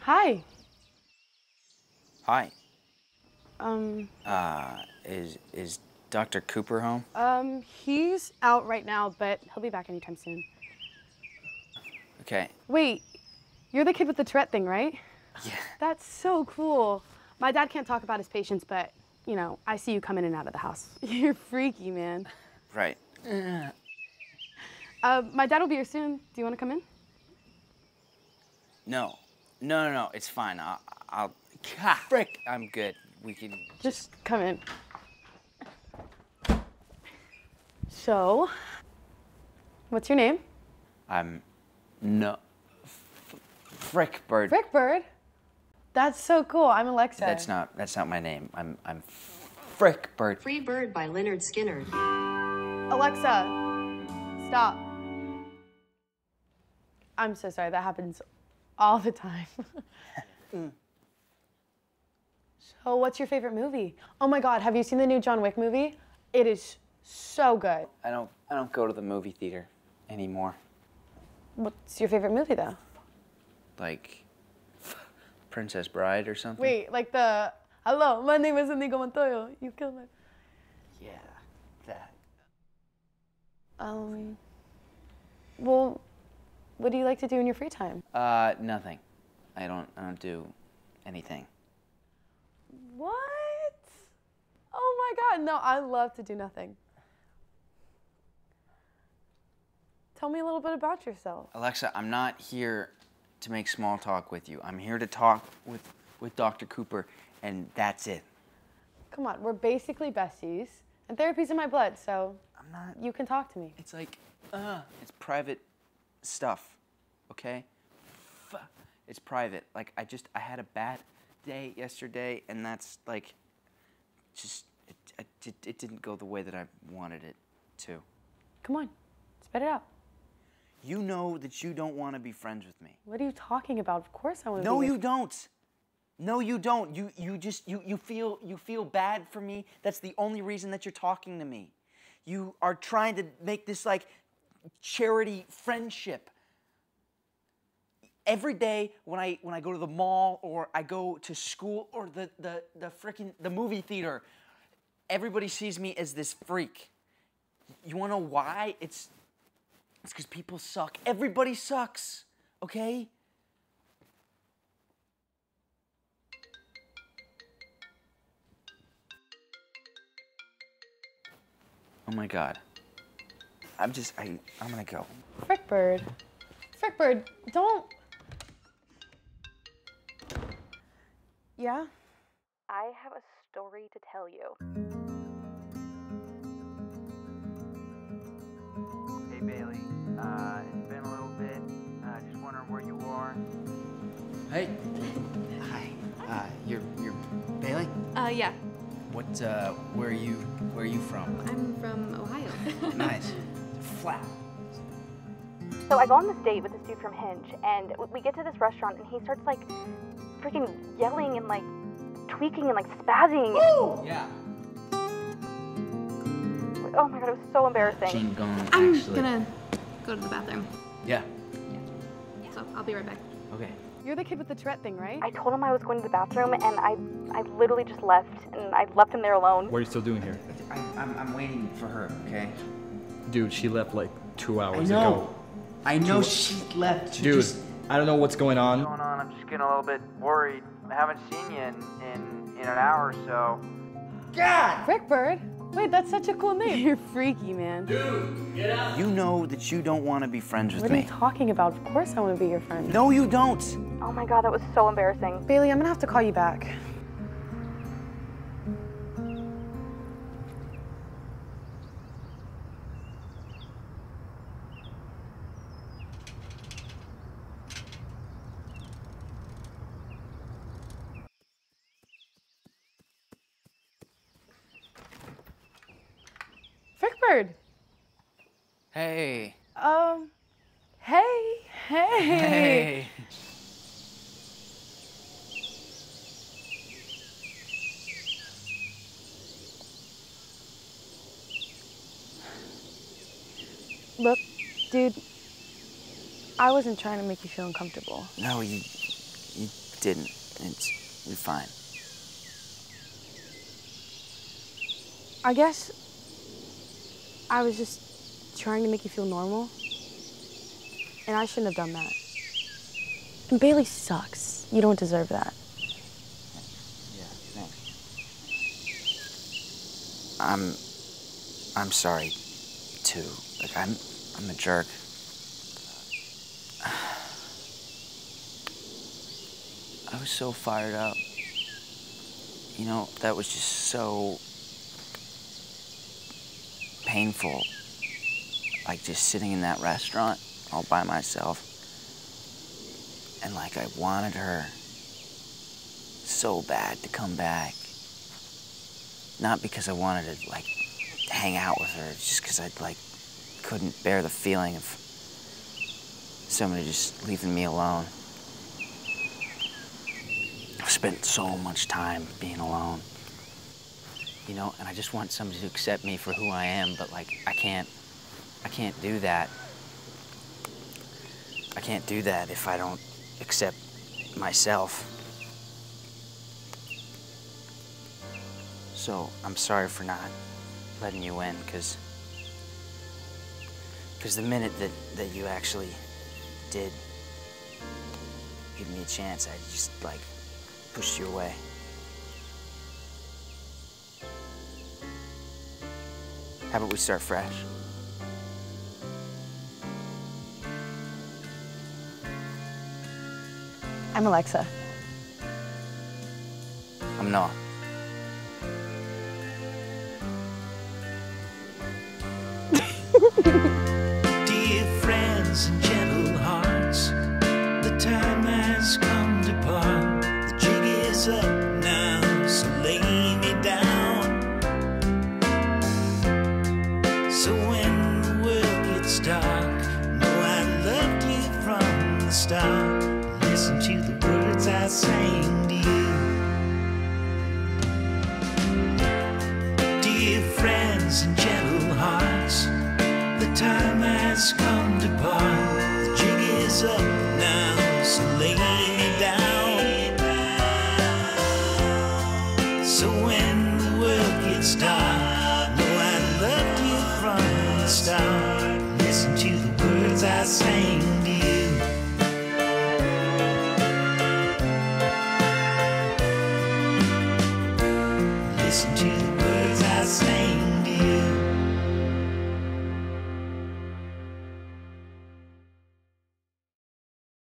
Hi. Hi. Um, Uh, is is Dr. Cooper home? um, he's out right now, but he'll be back anytime soon. Okay. Wait, you're the kid with the Tourette thing, right? Yeah. That's so cool. My dad can't talk about his patients, but you know, I see you come in and out of the house. You're freaky, man. Right. Uh, my dad will be here soon. Do you want to come in? No. No, no, no. It's fine. I'll. I'll God, frick. I'm good. We can. Just come in. So, what's your name? I'm. No. Frick, bird. Frick Bird. That's so cool. I'm Alexa. That's not. That's not my name. I'm. I'm. Frick, bird. Free Bird by Lynyrd Skynyrd. Alexa, stop. I'm so sorry. That happens all the time. Hmm. So, what's your favorite movie? Oh my God, have you seen the new John Wick movie? It is so good. I don't. I don't go to the movie theater anymore. What's your favorite movie though? Like. Princess Bride or something. Wait, like the hello, my name is Inigo Montoya. You killed my. Yeah. That. Um. Well, what do you like to do in your free time? Uh, nothing. I don't. I don't do anything. What? Oh my God, no, I love to do nothing. Tell me a little bit about yourself. Alexa, I'm not here to make small talk with you. I'm here to talk with with Dr. Cooper, and that's it. Come on, we're basically besties, and therapy's in my blood, so I'm not. you can talk to me. It's like, uh, it's private stuff, okay? F- It's private. Like I just I had a bad day yesterday, and that's like, just it it, didn't go the way that I wanted it to. Come on, spit it out. You know that you don't want to be friends with me. What are you talking about? Of course I want to. No, be you don't. No, you don't. You you just you you feel you feel bad for me. That's the only reason that you're talking to me. You are trying to make this like charity friendship. Every day when I when I go to the mall or I go to school or the the the freaking the movie theater, everybody sees me as this freak. You want to know why? It's it's because people suck. Everybody sucks. Okay. Oh my god. I'm just I I'm gonna go. Frickbird. Frickbird, don't. Yeah? I have a story to tell you. Bailey, uh, it's been a little bit. Uh, just wondering where you are. Hey. Hi. Uh, you're you're Bailey. Uh, yeah. What? Uh, where are you? Where are you from? I'm from Ohio. nice. Flat. So I go on this date with this dude from Hinge, and we get to this restaurant, and he starts like freaking yelling and like tweaking and like spazzing. Yeah. Oh my god, it was so embarrassing. Jane gone. I'm actually. gonna go to the bathroom. Yeah. So I'll be right back. Okay. You're the kid with the Tourette thing, right? I told him I was going to the bathroom, and I I literally just left, and I left him there alone. What are you still doing here? I, I'm I'm waiting for her. Okay. Dude, she left like two I hours know. ago. I know she left. She Dude, just- I don't know what's going on. What's going on? I'm just getting a little bit worried. I haven't seen you in in, in an hour or so. God. Frickbird? Wait, that's such a cool name. You're freaky, man. Dude, get out. You know that you don't want to be friends with me. What are you me. talking about? Of course I want to be your friend. No, you don't. Oh my god, that was so embarrassing. Bailey, I'm gonna have to call you back. Bernard. Hey. Um, hey, hey. Hey. Look, dude, I wasn't trying to make you feel uncomfortable. No, you you didn't. It's you're fine. I guess I was just trying to make you feel normal. And I shouldn't have done that. And Bailey sucks. You don't deserve that. Yeah, thanks. I'm I'm sorry too. Like I'm I'm a jerk. I was so fired up. You know, that was just so painful. Like just sitting in that restaurant all by myself. And like I wanted her so bad to come back. Not because I wanted to like hang out with her, just because I like couldn't bear the feeling of somebody just leaving me alone. I've spent so much time being alone. You know, and I just want somebody to accept me for who I am, but like I can't I can't do that. I can't do that if I don't accept myself. So I'm sorry for not letting you in, cause, cause the minute that that you actually did give me a chance, I just like pushed you away. How about we start fresh? I'm Alexa. I'm not. the start. Listen to the words I sang to you. Dear friends and gentle hearts, the time has come to part. The jig is up